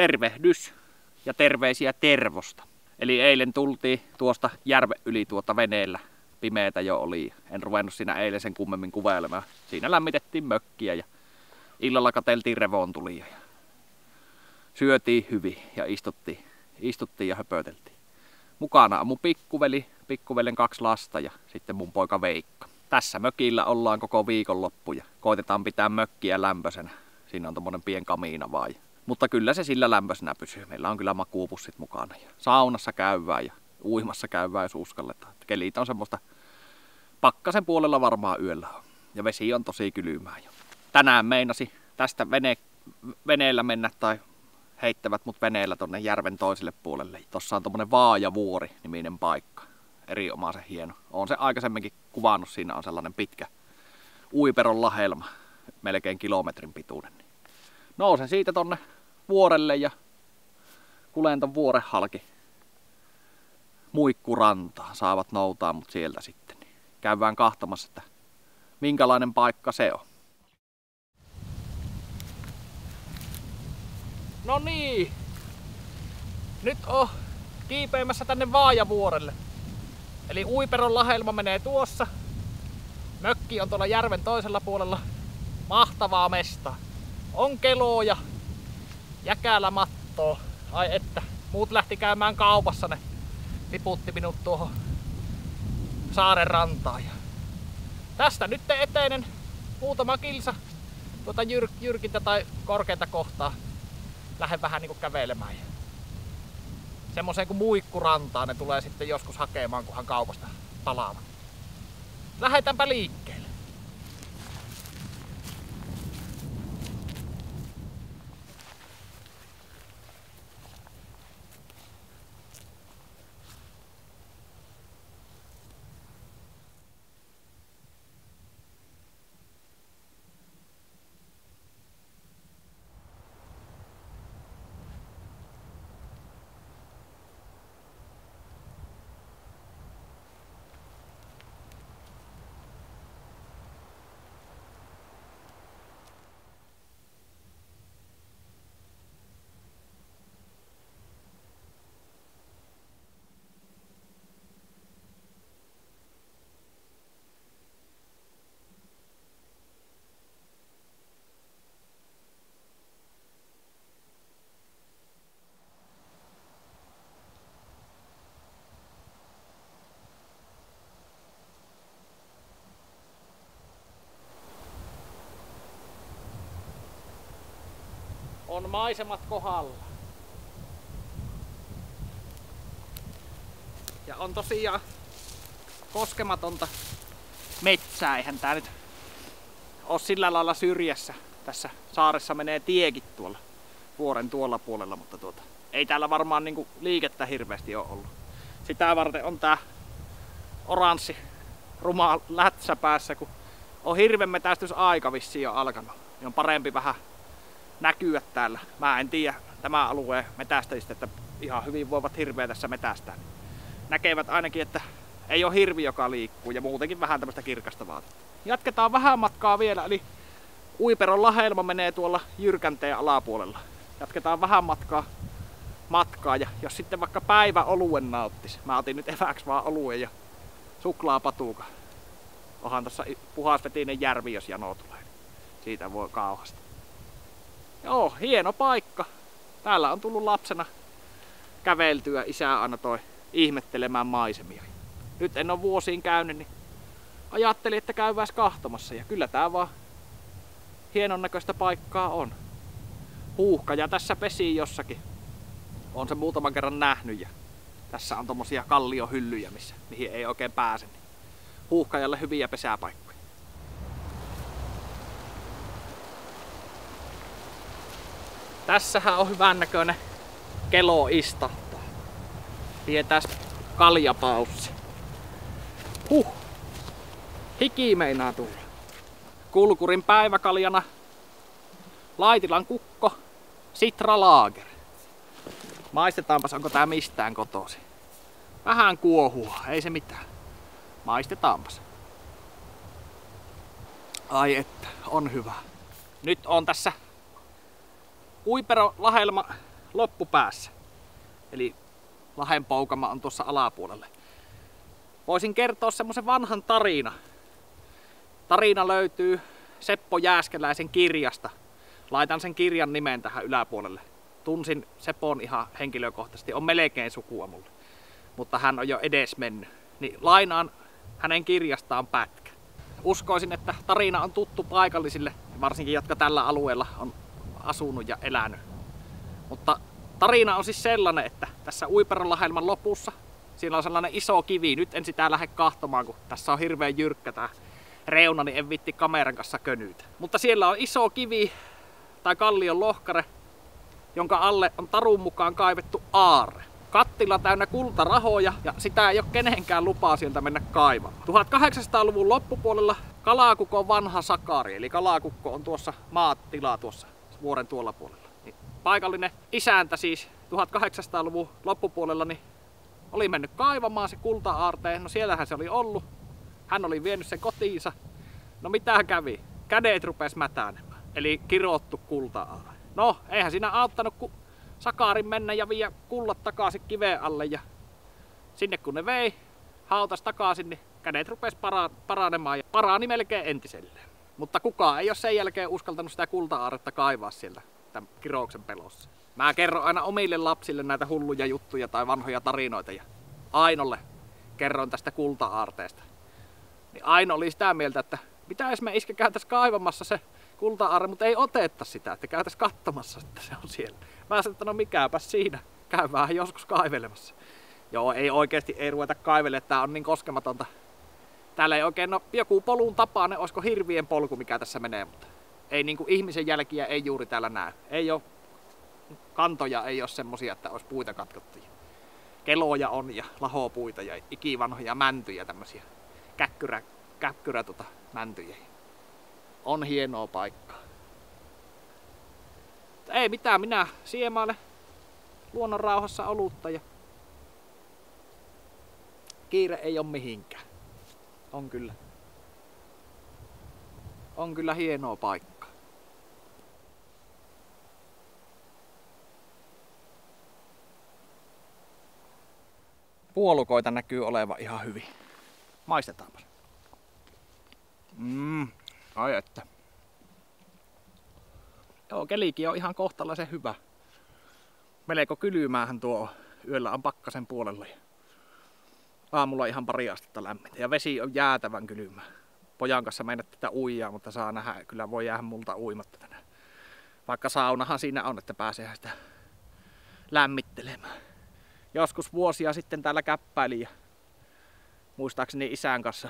tervehdys ja terveisiä Tervosta. Eli eilen tultiin tuosta järve yli tuota veneellä. Pimeätä jo oli. En ruvennut siinä eilen sen kummemmin kuvailemaan. Siinä lämmitettiin mökkiä ja illalla kateltiin revontulia. Ja syötiin hyvin ja istuttiin, istuttiin ja höpöteltiin. Mukana on mun pikkuveli, pikkuvelen kaksi lasta ja sitten mun poika Veikka. Tässä mökillä ollaan koko viikonloppu ja koitetaan pitää mökkiä lämpöisenä. Siinä on tommonen pien kamiina vai. Mutta kyllä se sillä lämpöisenä pysyy. Meillä on kyllä makuupussit mukana. Ja saunassa käyvää ja uimassa käyvää, jos uskalletaan. Kelit on semmoista pakkasen puolella varmaan yöllä on. Ja vesi on tosi kylmää jo. Tänään meinasi tästä vene, veneellä mennä tai heittävät mut veneellä tonne järven toiselle puolelle. Tossa on tommonen Vaajavuori niminen paikka. Erinomaisen hieno. On se aikaisemminkin kuvannut, siinä on sellainen pitkä Uiperon lahelma, melkein kilometrin pituinen. Nousen siitä tonne vuorelle ja kuleen ton vuoren halki muikkurantaa. Saavat noutaa mut sieltä sitten. Käydään kahtamassa, että minkälainen paikka se on. No niin. Nyt on kiipeämässä tänne Vaajavuorelle. Eli Uiperon lahelma menee tuossa. Mökki on tuolla järven toisella puolella. Mahtavaa mesta. On keloja. Jäkäällä mattoa. Ai että. Muut lähti käymään kaupassa. Ne tiputti minut tuohon saaren rantaan. Ja tästä nyt eteinen muutama kilsa tuota jyr, jyrkintä tai korkeinta kohtaa lähden vähän niinku kävelemään. Ja semmoiseen kuin muikkurantaan ne tulee sitten joskus hakemaan, kunhan kaupasta palaavat. Lähdetäänpä liikkeelle. on maisemat kohdalla. Ja on tosiaan koskematonta metsää, eihän tää nyt ole sillä lailla syrjässä. Tässä saaressa menee tiekin tuolla vuoren tuolla puolella, mutta tuota, ei täällä varmaan niinku liikettä hirveästi ole ollut. Sitä varten on tää oranssi ruma lätsä päässä, kun on hirven metästys aika vissiin jo alkanut. Niin on parempi vähän näkyä täällä. Mä en tiedä tämä alueen metästäjistä, että ihan hyvin voivat hirveä tässä metästää. Näkevät ainakin, että ei ole hirvi, joka liikkuu ja muutenkin vähän tämmöistä kirkasta vaatetta. Jatketaan vähän matkaa vielä, eli Uiperon lahelma menee tuolla Jyrkänteen alapuolella. Jatketaan vähän matkaa, matkaa ja jos sitten vaikka päivä oluen nauttis. Mä otin nyt eväksi vaan oluen ja suklaapatuka. Onhan tässä puhasvetinen järvi, jos jano tulee. Siitä voi kauhasta. Joo, hieno paikka. Täällä on tullut lapsena käveltyä. Isä aina toi ihmettelemään maisemia. Nyt en ole vuosiin käynyt, niin ajattelin, että käyväs kahtomassa. Ja kyllä tää vaan hienon näköistä paikkaa on. Huuhkaja tässä pesi jossakin. On se muutaman kerran nähnyt ja tässä on tommosia kalliohyllyjä, missä, mihin ei oikein pääse. Niin huuhkajalle hyviä pesäpaikkoja. Tässähän on hyvän näköinen kelo istahtaa. Pidetään kaljapaussi. Huh. Hiki meinaa tulla. Kulkurin päiväkaljana Laitilan kukko Sitra Lager. Maistetaanpas, onko tää mistään kotosi. Vähän kuohua, ei se mitään. Maistetaanpas. Ai että, on hyvä. Nyt on tässä Uipero Lahelma loppupäässä. Eli Lahen poukama on tuossa alapuolella. Voisin kertoa semmoisen vanhan tarina. Tarina löytyy Seppo Jääskeläisen kirjasta. Laitan sen kirjan nimen tähän yläpuolelle. Tunsin Sepon ihan henkilökohtaisesti, on melkein sukua mulle. Mutta hän on jo edes mennyt. Niin lainaan hänen kirjastaan pätkä. Uskoisin, että tarina on tuttu paikallisille, varsinkin jotka tällä alueella on asunut ja elänyt. Mutta tarina on siis sellainen, että tässä Uiperonlahelman lopussa siinä on sellainen iso kivi. Nyt en sitä lähde kahtomaan, kun tässä on hirveän jyrkkä tää reuna, niin en vitti kameran kanssa könyytä. Mutta siellä on iso kivi tai kallion lohkare, jonka alle on tarun mukaan kaivettu aarre. Kattila täynnä kultarahoja ja sitä ei ole kenenkään lupaa sieltä mennä kaivamaan. 1800-luvun loppupuolella Kalakukko on vanha sakari, eli Kalakukko on tuossa maatila tuossa vuoren tuolla puolella. Niin paikallinen isäntä siis 1800-luvun loppupuolella niin oli mennyt kaivamaan se kulta-aarteen, no siellähän se oli ollut. Hän oli vienyt sen kotiinsa. No mitä kävi? Kädet rupes mätänemään. Eli kirottu kulta -aare. No, eihän siinä auttanut kun sakaarin mennä ja viedä kullat takaisin kiveen alle ja sinne kun ne vei, hautas takaisin, niin kädet rupes para- paranemaan ja parani melkein entiselleen. Mutta kukaan ei ole sen jälkeen uskaltanut sitä kulta-aaretta kaivaa sieltä tämän kirouksen pelossa. Mä kerron aina omille lapsille näitä hulluja juttuja tai vanhoja tarinoita ja Ainolle kerroin tästä kulta-aarteesta. Niin Aino oli sitä mieltä, että mitä jos me iskä käytäis kaivamassa se kulta mutta ei otetta sitä, että käytäis katsomassa, että se on siellä. Mä sanoin, että no mikäpä siinä, käy vähän joskus kaivelemassa. Joo, ei oikeasti ei ruveta kaivelemaan, tää on niin koskematonta. Täällä ei oikein, no joku polun tapainen, olisiko hirvien polku mikä tässä menee, mutta ei niinku ihmisen jälkiä ei juuri täällä näy. Ei ole kantoja ei ole semmosia, että olisi puita katkottu. Keloja on ja lahopuita ja ikivanhoja mäntyjä tämmösiä. Käkkyrä, käkkyrä tota, mäntyjä. On hienoa paikkaa. Ei mitään, minä siemaalle luonnon rauhassa olutta ja kiire ei ole mihinkään. On kyllä. On kyllä hienoa paikkaa. puolukoita näkyy olevan ihan hyvin. Maistetaanpa. Mmm, ai että. Joo, kelikin on ihan kohtalaisen hyvä. Melko kylmäähän tuo yöllä on pakkasen puolella. Aamulla ihan pari astetta lämmintä ja vesi on jäätävän kylmää. Pojan kanssa mennä tätä uijaa, mutta saa nähdä, kyllä voi jäädä multa uimatta tänään. Vaikka saunahan siinä on, että pääsee sitä lämmittelemään joskus vuosia sitten täällä käppäili ja muistaakseni isän kanssa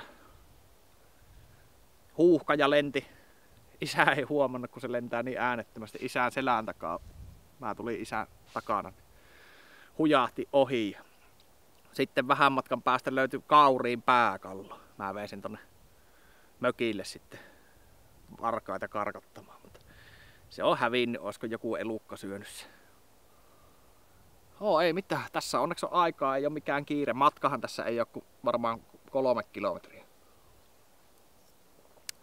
huuhka ja lenti. Isä ei huomannut, kun se lentää niin äänettömästi isän selän takaa. Mä tulin isän takana. Hujahti ohi. Sitten vähän matkan päästä löytyi kauriin pääkallo. Mä vein sen tonne mökille sitten varkaita karkottamaan. Mutta se on hävinnyt, olisiko joku elukka syönyt sen. Oo, ei mitään. Tässä onneksi on aikaa, ei ole mikään kiire. Matkahan tässä ei ole kuin varmaan kolme kilometriä.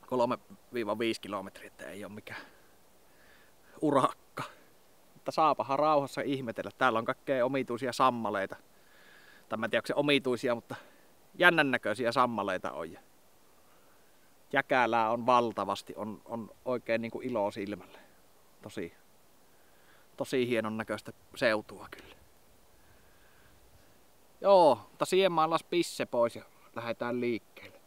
3-5 kilometriä, että ei ole mikään urakka. Mutta saapahan rauhassa ihmetellä. Täällä on kaikkea omituisia sammaleita. Tai mä en tiedä, onko se omituisia, mutta jännän näköisiä sammaleita on. Jäkälää on valtavasti, on, on oikein niin kuin ilo silmälle. Tosi, tosi hienon näköistä seutua kyllä. Joo, mutta siemaillas pisse pois ja lähdetään liikkeelle.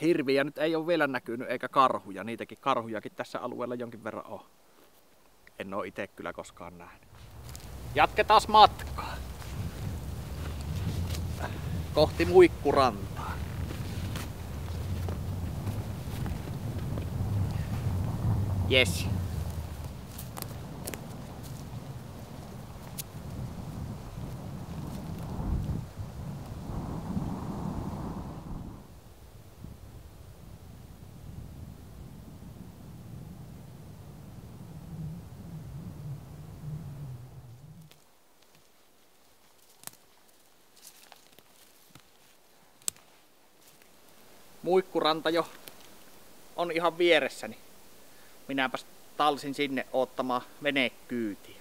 Hirviä nyt ei ole vielä näkynyt eikä karhuja, niitäkin karhujakin tässä alueella jonkin verran on. En oo itse kyllä koskaan nähnyt. Jatketaan matkaa. Kohti muikkurantaa. Yes. Muikkuranta jo on ihan vieressäni. Minäpäs talsin sinne ottamaan venekyytiä.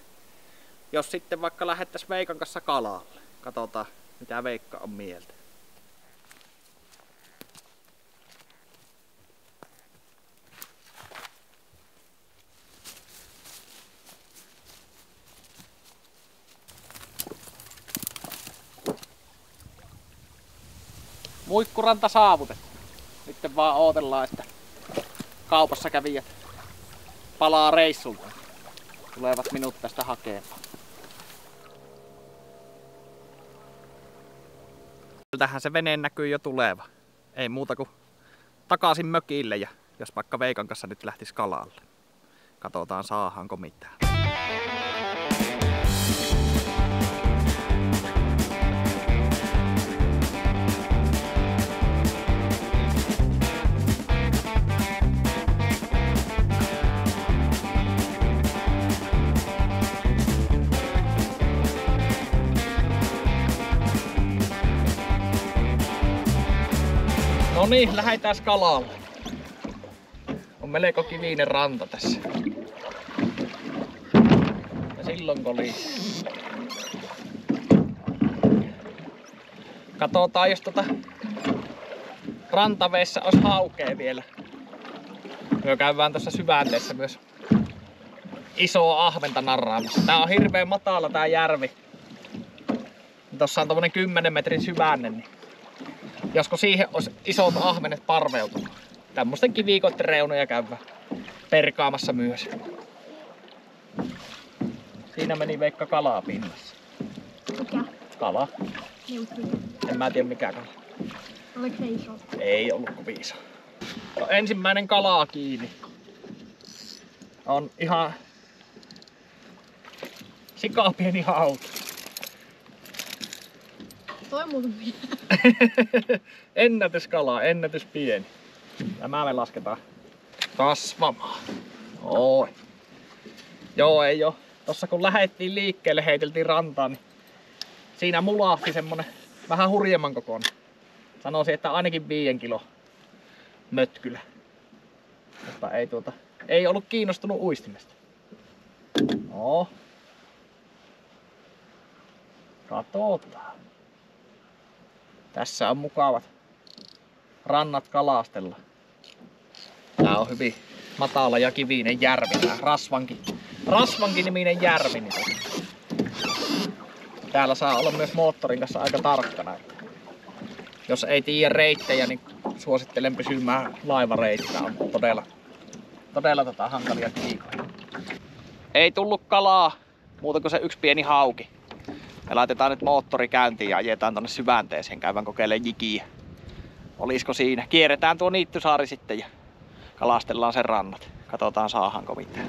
Jos sitten vaikka lähettäis Veikan kanssa kalalle. Katsotaan mitä Veikka on mieltä. Muikkuranta saavutettu. Nyt vaan ootellaan, että kaupassa kävijät palaa reissulta. Tulevat minut tästä hakemaan. Tähän se veneen näkyy jo tuleva. Ei muuta kuin takaisin mökille ja jos vaikka Veikan kanssa nyt lähtis kalalle. Katsotaan saahanko mitään. Niin, lähdetään kalalle. On melko kivinen ranta tässä. Ja silloin kun oli... Katsotaan, jos tota rantaveessa olisi haukea vielä. Me käydään tuossa syvänteessä myös isoa ahventa narraamassa. Tää on hirveän matala tää järvi. Tossa on tommonen 10 metrin syvänne, niin josko siihen olisi isot ahvenet parveutunut. Tämmöisten kivikoitten reunoja käydä perkaamassa myös. Siinä meni Veikka kalaa pinnassa. Mikä? Kala. En mä tiedä mikä kala. Oliko se iso? Ei ollut kuin iso. No, ensimmäinen kalaa kiinni. On ihan sikaa pieni hauki. Toi muuten pitää. ennätyskala, ennätys pieni. Tämä me lasketaan kasvamaan. Oi. Joo, ei oo. Tossa kun lähettiin liikkeelle, heiteltiin rantaan, niin siinä mulahti semmonen vähän hurjemman kokoinen. Sanoisin, että ainakin viien kilo mötkylä. Mutta ei tuota, ei ollut kiinnostunut uistimesta. No. Katsotaan. Tässä on mukavat rannat kalastella. Tää on hyvin matala ja kivinen järvi, tää Rasvankin, Rasvankin niminen järvi. Täällä saa olla myös moottorin kanssa aika tarkkana. Jos ei tiedä reittejä, niin suosittelen pysymään laivareitillä. On todella, todella tota hankalia kiikoja. Ei tullut kalaa, muuta kuin se yksi pieni hauki. Me laitetaan nyt moottori käyntiin ja ajetaan tonne syvänteeseen käyvän kokeilemaan jikiä. Olisiko siinä? Kierretään tuo niittysaari sitten ja kalastellaan sen rannat. Katsotaan saahanko mitään.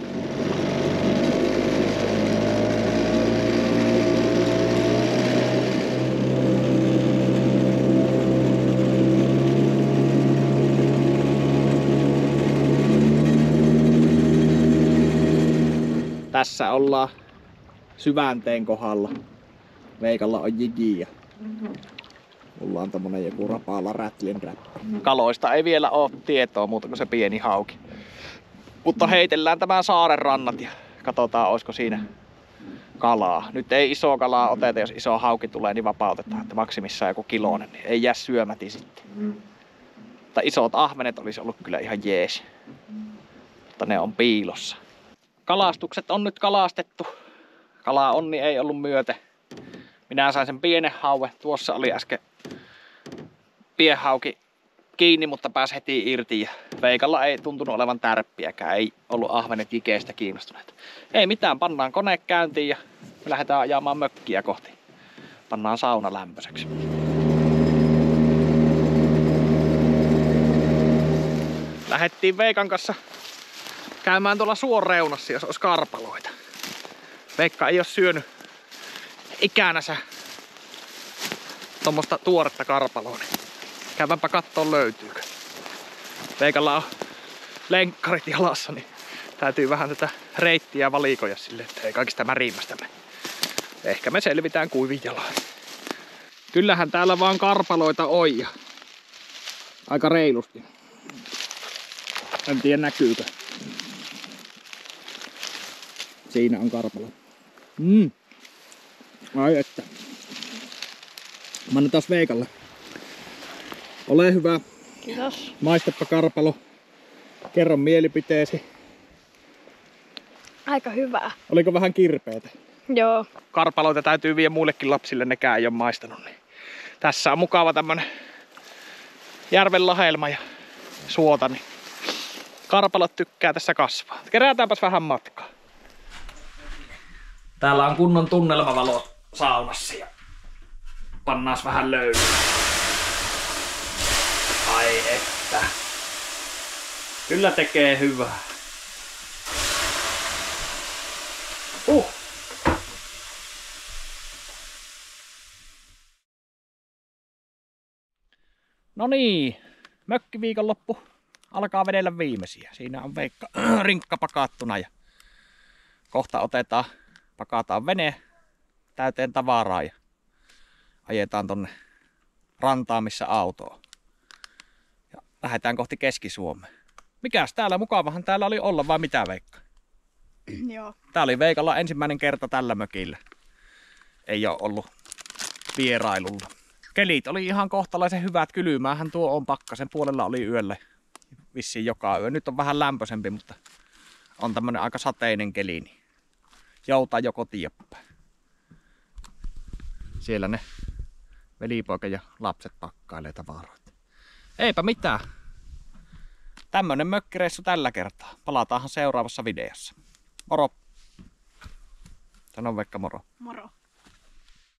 Tässä ollaan syvänteen kohdalla. Veikalla on jigi ja mulla on tommonen joku rapaala rätlin rap. Kaloista ei vielä oo tietoa muuta kuin se pieni hauki. Mutta heitellään tämän saaren rannat ja katsotaan olisiko siinä kalaa. Nyt ei iso kalaa oteta, jos iso hauki tulee, niin vapautetaan, että maksimissaan joku kilonen, niin ei jää syömäti sitten. Mutta isot ahvenet olisi ollut kyllä ihan jees. Mutta ne on piilossa. Kalastukset on nyt kalastettu. Kalaa onni ei ollut myöte. Minä sain sen pienen haue. Tuossa oli äsken pienhauki kiinni, mutta pääsi heti irti. Ja Veikalla ei tuntunut olevan tärppiäkään. Ei ollut ahvenet jikeestä kiinnostuneet. Ei mitään, pannaan kone käyntiin ja me lähdetään ajamaan mökkiä kohti. Pannaan sauna lämpöiseksi. Lähettiin Veikan kanssa käymään tuolla suon reunassa, jos olisi karpaloita. Veikka ei ole syönyt ikänänsä tuommoista tuoretta karpaloa, niin käyväänpä kattoon löytyykö. Veikalla on lenkkarit jalassa, niin täytyy vähän tätä reittiä valikoja sille, että ei kaikista märimmästä mene. Ehkä me selvitään kuivin jalaan. Kyllähän täällä vaan karpaloita on ja aika reilusti. En tiedä näkyykö. Siinä on karpalo. Mm. Ai että. Mä annan taas Veikalle. Ole hyvä. Kiitos. Maistapa karpalo. Kerro mielipiteesi. Aika hyvää. Oliko vähän kirpeetä? Joo. Karpaloita täytyy vie muillekin lapsille, nekään ei ole maistanut. Niin. Tässä on mukava tämmönen järven lahelma ja suota, niin karpalot tykkää tässä kasvaa. Kerätäänpäs vähän matkaa. Täällä on kunnon tunnelmavalo saunassa ja pannaas vähän löylyä. Ai että. Kyllä tekee hyvää. Uh. No niin, mökkiviikonloppu alkaa vedellä viimeisiä. Siinä on Veikka rinkka pakattuna ja kohta otetaan, pakataan vene täyteen tavaraa ja ajetaan tonne rantaan, missä auto on. Ja lähdetään kohti Keski-Suomea. Mikäs täällä mukavahan täällä oli olla vai mitä Veikka? Joo. Tää oli Veikalla ensimmäinen kerta tällä mökillä. Ei ole ollut vierailulla. Kelit oli ihan kohtalaisen hyvät kylmäähän tuo on pakkasen puolella oli yöllä vissiin joka yö. Nyt on vähän lämpöisempi, mutta on tämmönen aika sateinen keli, niin joutaa joko tiepäin. Siellä ne velipoika ja lapset pakkailee tavaroita. Eipä mitään. Tämmönen mökkireissu tällä kertaa. Palataanhan seuraavassa videossa. Moro! Sano vaikka moro. Moro.